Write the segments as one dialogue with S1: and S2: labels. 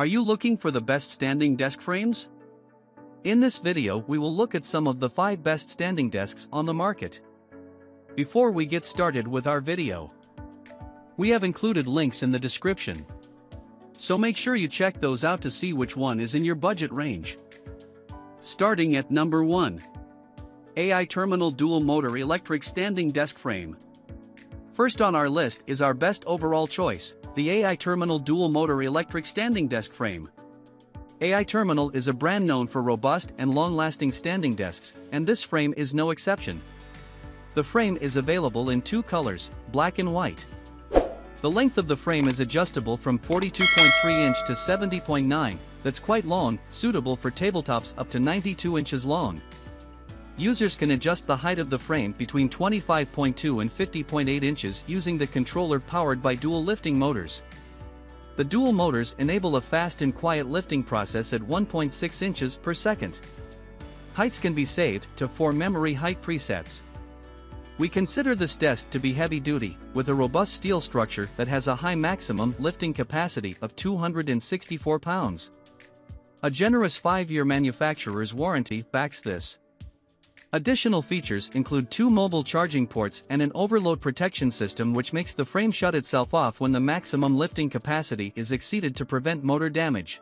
S1: Are you looking for the best standing desk frames? In this video we will look at some of the 5 best standing desks on the market. Before we get started with our video, we have included links in the description. So make sure you check those out to see which one is in your budget range. Starting at number 1. AiTerminal Dual Motor Electric Standing Desk Frame. First on our list is our best overall choice, the AiTerminal Dual Motor Electric Standing Desk Frame. AiTerminal is a brand known for robust and long-lasting standing desks, and this frame is no exception. The frame is available in two colors, black and white. The length of the frame is adjustable from 42.3 inch to 70.9, that's quite long, suitable for tabletops up to 92 inches long. Users can adjust the height of the frame between 25.2 and 50.8 inches using the controller powered by dual lifting motors. The dual motors enable a fast and quiet lifting process at 1.6 inches per second. Heights can be saved to 4 memory height presets. We consider this desk to be heavy-duty, with a robust steel structure that has a high maximum lifting capacity of 264 pounds. A generous 5-year manufacturer's warranty backs this. Additional features include two mobile charging ports and an overload protection system which makes the frame shut itself off when the maximum lifting capacity is exceeded to prevent motor damage.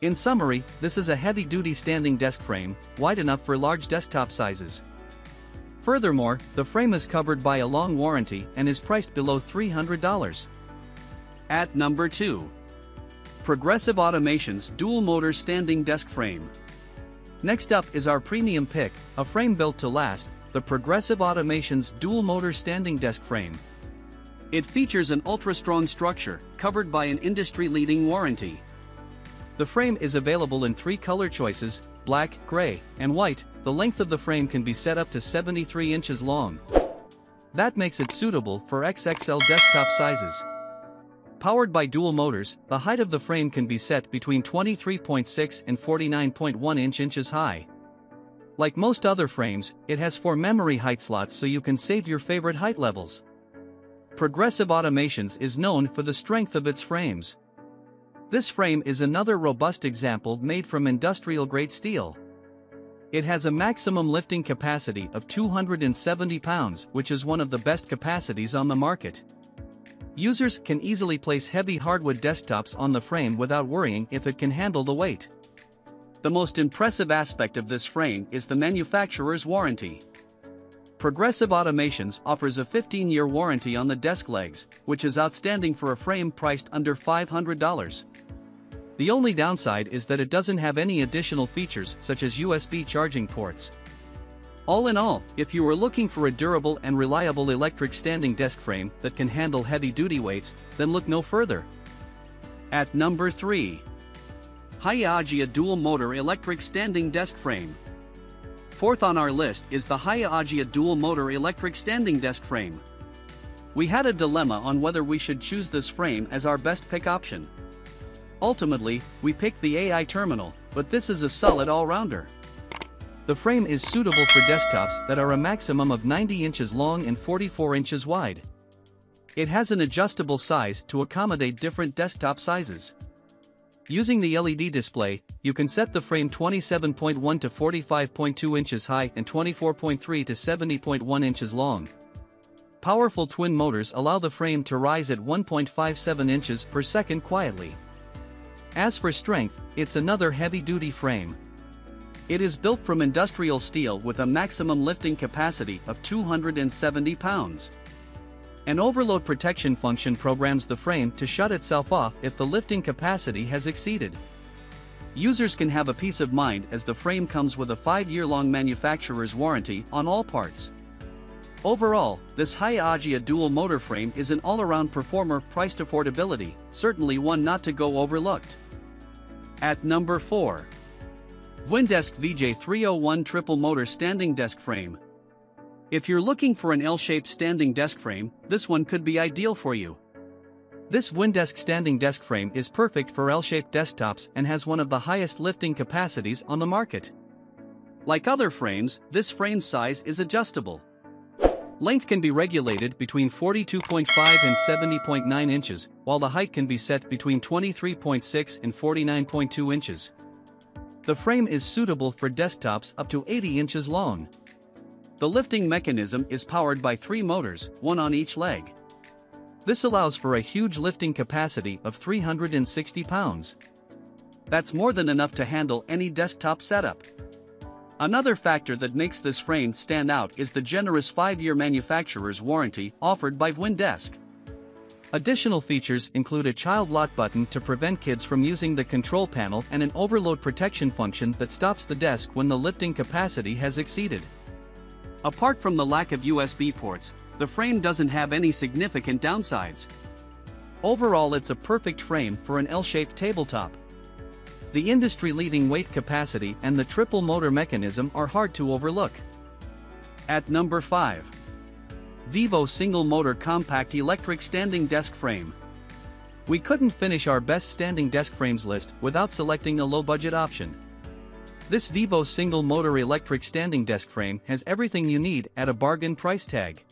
S1: In summary, this is a heavy-duty standing desk frame, wide enough for large desktop sizes. Furthermore, the frame is covered by a long warranty and is priced below $300. At number 2. Progressive Automations Dual Motor Standing Desk Frame. Next up is our premium pick, a frame built to last, the Progressive Automations dual motor standing desk frame. It features an ultra-strong structure, covered by an industry-leading warranty. The frame is available in three color choices, black, gray, and white, the length of the frame can be set up to 73 inches long. That makes it suitable for XXL desktop sizes. Powered by dual motors, the height of the frame can be set between 23.6 and 49.1 inch inches high. Like most other frames, it has four memory height slots so you can save your favorite height levels. Progressive Automations is known for the strength of its frames. This frame is another robust example made from industrial-grade steel. It has a maximum lifting capacity of 270 pounds which is one of the best capacities on the market. Users can easily place heavy hardwood desktops on the frame without worrying if it can handle the weight. The most impressive aspect of this frame is the manufacturer's warranty. Progressive Automations offers a 15-year warranty on the desk legs, which is outstanding for a frame priced under $500. The only downside is that it doesn't have any additional features such as USB charging ports. All in all, if you are looking for a durable and reliable electric standing desk frame that can handle heavy-duty weights, then look no further. At number 3. Haya Dual Motor Electric Standing Desk Frame. Fourth on our list is the Haya Dual Motor Electric Standing Desk Frame. We had a dilemma on whether we should choose this frame as our best pick option. Ultimately, we picked the AiTerminal, but this is a solid all-rounder. The frame is suitable for desktops that are a maximum of 90 inches long and 44 inches wide. It has an adjustable size to accommodate different desktop sizes. Using the LED display, you can set the frame 27.1 to 45.2 inches high and 24.3 to 70.1 inches long. Powerful twin motors allow the frame to rise at 1.57 inches per second quietly. As for strength, it's another heavy-duty frame, it is built from industrial steel with a maximum lifting capacity of 270 pounds. An overload protection function programs the frame to shut itself off if the lifting capacity has exceeded. Users can have a peace of mind as the frame comes with a 5-year-long manufacturer's warranty on all parts. Overall, this Haya dual motor frame is an all-around performer priced affordability, certainly one not to go overlooked. At number 4. Windesk VJ301 Triple Motor Standing Desk Frame. If you're looking for an L-shaped standing desk frame, this one could be ideal for you. This Windesk standing desk frame is perfect for L-shaped desktops and has one of the highest lifting capacities on the market. Like other frames, this frame size is adjustable. Length can be regulated between 42.5 and 70.9 inches, while the height can be set between 23.6 and 49.2 inches. The frame is suitable for desktops up to 80 inches long. The lifting mechanism is powered by three motors, one on each leg. This allows for a huge lifting capacity of 360 pounds. That's more than enough to handle any desktop setup. Another factor that makes this frame stand out is the generous 5-year manufacturer's warranty offered by Windesk. Additional features include a child lock button to prevent kids from using the control panel and an overload protection function that stops the desk when the lifting capacity has exceeded. Apart from the lack of USB ports, the frame doesn't have any significant downsides. Overall it's a perfect frame for an L-shaped tabletop. The industry-leading weight capacity and the triple motor mechanism are hard to overlook. At number 5. Vivo Single Motor Compact Electric Standing Desk Frame. We couldn't finish our best standing desk frames list without selecting a low-budget option. This Vivo Single Motor Electric Standing Desk Frame has everything you need at a bargain price tag.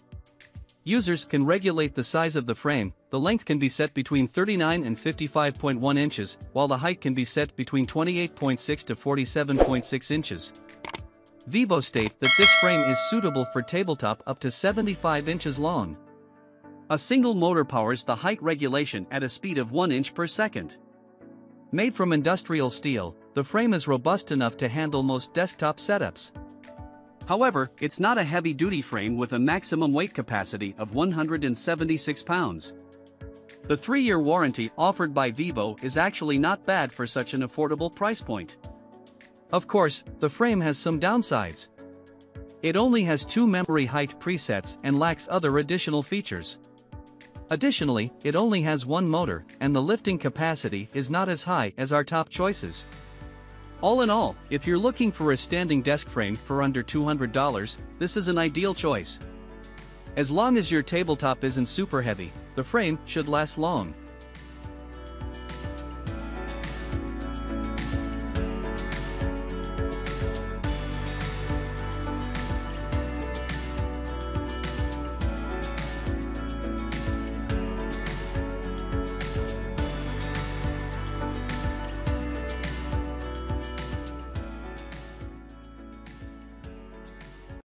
S1: Users can regulate the size of the frame, the length can be set between 39 and 55.1 inches, while the height can be set between 28.6 to 47.6 inches. Vivo state that this frame is suitable for tabletop up to 75 inches long. A single motor powers the height regulation at a speed of 1 inch per second. Made from industrial steel, the frame is robust enough to handle most desktop setups. However, it's not a heavy-duty frame with a maximum weight capacity of 176 pounds. The 3-year warranty offered by Vivo is actually not bad for such an affordable price point. Of course, the frame has some downsides. It only has two memory height presets and lacks other additional features. Additionally, it only has one motor, and the lifting capacity is not as high as our top choices. All in all, if you're looking for a standing desk frame for under $200, this is an ideal choice. As long as your tabletop isn't super heavy, the frame should last long.